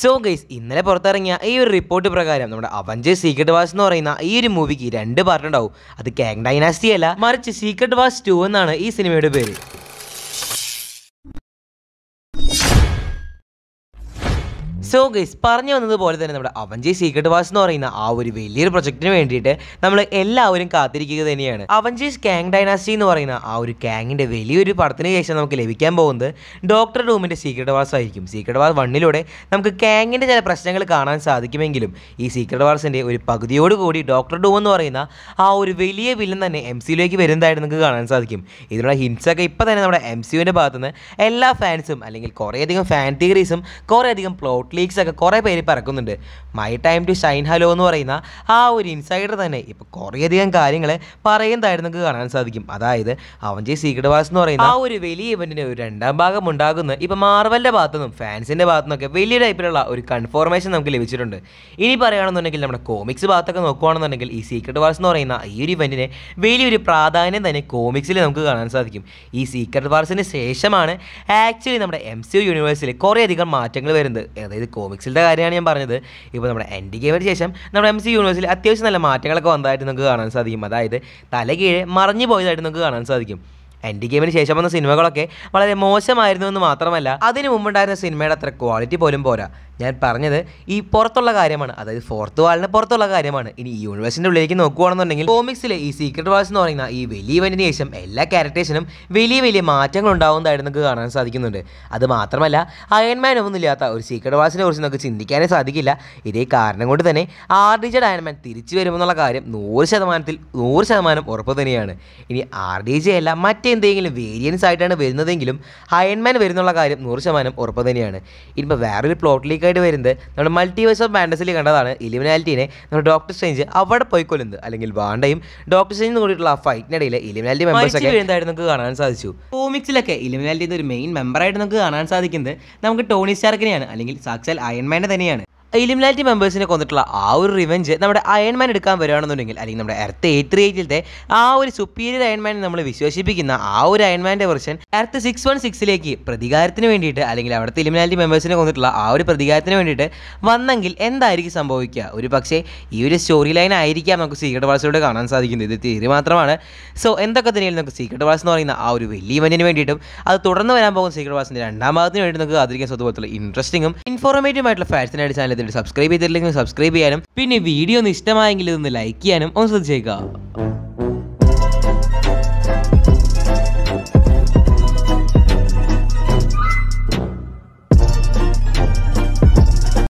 So guys ഇന്നലെ പുറത്തിറങ്ങിയ ഈ ഒരു റിപ്പോർട്ട് പ്രകാരം നമ്മുടെ അവഞ്ചേഴ്സ് സീക്രട്ട് വാസ് എന്ന് പറയുന്ന ഈ ഒരു മൂവിക്ക് രണ്ട് പാർട്ട് ഉണ്ടാവും. അത് കാങ് ഡൈനാസ്റ്റി അല്ല മറിച്ച് സീക്രട്ട് വാസ് ടു എന്നാണ് ഈ സിനിമയുടെ പേര്. സോ ഗൈസ് പറഞ്ഞു വന്നതുപോലെ തന്നെ നമ്മുടെ അവഞ്ചി സീക്രട്ട് വാസ് എന്ന് പറയുന്ന ആ ഒരു വലിയൊരു പ്രൊജക്റ്റിന് വേണ്ടിയിട്ട് നമ്മൾ എല്ലാവരും കാത്തിരിക്കുക തന്നെയാണ്. അവഞ്ചീസ് കാങ് ഡൈനാസ്റ്റി എന്ന് പറയുന്ന ആ ഒരു കാങ്ങിന്റെ വലിയൊരു പടത്തിന് ശേഷം നമുക്ക് ലഭിക്കാൻ പോകുന്നത് ഡോക്ടർ ഡൂമിന്റെ സീക്രട്ട് വാസ് ആയിരിക്കും. സീക്രട്ട് വാസ് വണ്ണിലൂടെ നമുക്ക് കാങ്ങിന്റെ ചില പ്രശ്നങ്ങൾ കാണാൻ സാധിക്കുമെങ്കിലും ഈ സീക്രട്ട് വാർസിന്റെ ഒരു പകുതിയോട് കൂടി ഡോക്ടർ ഡൂം എന്ന് പറയുന്ന ആ ഒരു വലിയ വില്ലൻ തന്നെ എം സിയിലേക്ക് വരുന്നതായിട്ട് നമുക്ക് കാണാൻ സാധിക്കും. ഇതിനുള്ള ഹിൻസൊക്കെ ഇപ്പോൾ തന്നെ നമ്മുടെ എം സിയുവിന്റെ ഭാഗത്തുനിന്ന് എല്ലാ ഫാൻസും അല്ലെങ്കിൽ കുറേയധികം ഫാൻ തിയറീസും കുറേയധികം പ്ലോട്ട് ലീക്സ് ഒക്കെ കുറേ പേര് പറക്കുന്നുണ്ട്. My time to shine hello എന്ന് പറയുന്ന ആ ഒരു ഇൻസൈഡർ തന്നെ. ഇപ്പോൾ കുറേയധികം കാര്യങ്ങൾ പറയുന്നതായിട്ട് നിങ്ങൾക്ക് കാണാൻ സാധിക്കും. അതായത് അവന്റെ സീക്രട്ട് വാസ് എന്ന് പറയുന്ന ആ ഒരു വലിയ ഇവന്റിന്റെ ഒരു രണ്ടാം ഭാഗം ഉണ്ടാകുന്ന ഭാഗത്തു നിന്നും ഫാൻസിന്റെ ഭാഗത്തു നിന്നൊക്കെ വലിയ ടൈപ്പിലുള്ള ഒരു കൺഫോർമേഷൻ നമുക്ക് ലഭിച്ചിട്ടുണ്ട്. ഇനി പറയുകയാണെന്നുണ്ടെങ്കിൽ നമ്മുടെ കോമിക്സ് ഭാഗത്തൊക്കെ നോക്കുകയാണെന്നുണ്ടെങ്കിൽ ഈ സീക്രട്ട് വാർസ് എന്ന് പറയുന്ന ഈ ഒരു ഇവന്റിന് വലിയൊരു പ്രാധാന്യം തന്നെ കോമിക്സിൽ നമുക്ക് കാണാൻ സാധിക്കും. ഈ സീക്രട്ട് വാർസിന് ശേഷമാണ് ആക്ച്വലി നമ്മുടെ എം സി യു യൂണിവേഴ്സിൽ കുറേയധികം മാറ്റങ്ങൾ വരുന്നത്. അതായത് കോമിക്സിന്റെ കാര്യമാണ് ഞാൻ പറഞ്ഞത്. ഇപ്പോൾ നമ്മുടെ എൻഡി ഗെയിമിന് ശേഷം നമ്മുടെ എം സി യൂണിവേഴ്സിൽ അത്യാവശ്യം നല്ല മാറ്റങ്ങളൊക്കെ വന്നതായിട്ട് നമുക്ക് കാണാൻ സാധിക്കും. അതായത് തലകീഴ് മറിഞ്ഞു പോയതായിട്ട് നമുക്ക് കാണാൻ സാധിക്കും. എൻഡി ഗെയിമിന് ശേഷം വന്ന സിനിമകളൊക്കെ വളരെ മോശമായിരുന്നു എന്ന് മാത്രമല്ല അതിനു മുമ്പുണ്ടായിരുന്ന സിനിമയുടെ അത്ര ക്വാളിറ്റി പോലും പോരാ. ഞാൻ പറഞ്ഞത് ഈ പുറത്തുള്ള കാര്യമാണ്. അതായത് ഫോർത്ത് വാളിന് പുറത്തുള്ള കാര്യമാണ്. ഇനി യൂണിവേഴ്സിന്റെ ഉള്ളിലേക്ക് നോക്കുകയാണെന്നുണ്ടെങ്കിൽ കോമിക്സിലെ ഈ സീക്രട്ട് വാൾസ് എന്ന് പറയുന്ന ഈ വലിയ ഇവന്റിന് ശേഷം എല്ലാ ക്യാരക്ടേഴ്സിനും വലിയ വലിയ മാറ്റങ്ങൾ ഉണ്ടാവുന്നതായിട്ട് നമുക്ക് കാണാൻ സാധിക്കുന്നുണ്ട്. അത് മാത്രമല്ല അയൺമാൻ ഒന്നും ഇല്ലാത്ത ഒരു സീക്രട്ട് വാൾസിനെ കുറിച്ച് നമുക്ക് ചിന്തിക്കാനേ സാധിക്കില്ല. ഇതേ കാരണം കൊണ്ട് തന്നെ ആർ ഡി ജെ അയൺമാൻ തിരിച്ചു വരുമെന്നുള്ള കാര്യം നൂറ് ശതമാനത്തിൽ നൂറ് ശതമാനം ഉറപ്പ് തന്നെയാണ്. ഇനി ആർ ഡി ജെ അല്ല മറ്റെന്തെങ്കിലും വേരിയൻസ് ആയിട്ടാണ് വരുന്നതെങ്കിലും അയൺമാൻ വരുന്നുള്ള കാര്യം നൂറ് ശതമാനം ഉറപ്പ് തന്നെയാണ്. ഇനിയിപ്പോൾ വേറൊരു പ്ലോട്ട് ആയിട്ട് വരുന്നത് നമ്മുടെ മൾട്ടിവേഴ്സ് ഓഫ് മാൻഡസിൽ കണ്ടതാണ് ഇലിമിനാലിറ്റിനെ നമ്മുടെ ഡോക്ടർ സ്ട്രേഞ്ച് അവിടെ പോയി കൊല്ലുന്നത് അല്ലെങ്കിൽ വാണ്ടയും ഡോക്ടർ സ്ട്രേഞ്ച് കൂടിയിട്ടുള്ള ആ ഫൈറ്റിനിടയിൽ ഇലിമിനാലിറ്റി മെമ്പേഴ്സ് ഒക്കെ നമുക്ക് കാണാൻ സാധിച്ചു. കോമിക്സിലൊക്കെ ഇലിമിനാലിറ്റി ഒരു മെയിൻ മെമ്പറായിട്ട് നമുക്ക് കാണാൻ സാധിക്കുന്നത് നമുക്ക് ടോണി സ്റ്റാർക്കിനെയാണ് അല്ലെങ്കിൽ സാക്ഷാൽ അയൺമാനെ തന്നെയാണ്. ഇലിമിനാലിറ്റി മെമ്പേഴ്സിനെ കൊന്നിട്ടുള്ള ആ ഒരു റിവെഞ്ച് നമ്മുടെ അയൺമാൻ എടുക്കാൻ വരികയാണെന്നുണ്ടെങ്കിൽ അല്ലെങ്കിൽ നമ്മുടെ എർത്ത് എയ്റ്റ് ത്രീ എയ്റ്റിലത്തെ ആ ഒരു സുപ്പീരിയർ അയൺമാൻ നമ്മൾ വിശ്വസിപ്പിക്കുന്ന ആ ഒരു അയൺമാന്റെ വെർഷൻ എർത്ത് സിക്സ് വൺ സിക്സിലേക്ക് പ്രതികാരത്തിന് വേണ്ടിയിട്ട് അല്ലെങ്കിൽ അവിടുത്തെ ഇലിമിനാലിറ്റി മെമ്പേഴ്സിനെ കൊന്നിട്ടുള്ള ആ ഒരു പ്രതികാരത്തിന് വേണ്ടിയിട്ട് വന്നെങ്കിൽ എന്തായിരിക്കും സംഭവിക്കുക? ഒരു പക്ഷേ ഈ ഒരു സ്റ്റോറി ലൈൻ ആയിരിക്കാം നമുക്ക് സീക്രട്ട് വാൾസിലൂടെ കാണാൻ സാധിക്കുന്നത്. ഇത് തീരു മാത്രമാണ്. സോ എന്തൊക്കെ തന്നെയാലും നമുക്ക് സീക്രട്ട് വാഴ്സ് എന്ന് പറയുന്ന ആ ഒരു വലിയ ഇവന്റിന് വേണ്ടിയിട്ടും അത് തുടർന്ന് വരാൻ പോകുന്ന സീക്രട്ട് വാൾസിന്റെ രണ്ടാം ഭാഗത്തിന് വേണ്ടി നമുക്ക് അതിരിക്കാൻ സ്വതുപോലത്തുള്ള ഇൻട്രസ്റ്റിംഗും ഇൻഫോർമേറ്റീവ് ആയിട്ടുള്ള ഫാഷനായിട്ട് ചാനൽ ഇതിൽ സബ്സ്ക്രൈബ് ചെയ്തിട്ടില്ലെങ്കിൽ സബ്സ്ക്രൈബ് ചെയ്യാനും പിന്നെ വീഡിയോ ഒന്ന് ഇഷ്ടമായെങ്കിൽ ഒന്ന് ലൈക്ക് ചെയ്യാനും ഒന്ന് ശ്രദ്ധിച്ചേക്കുക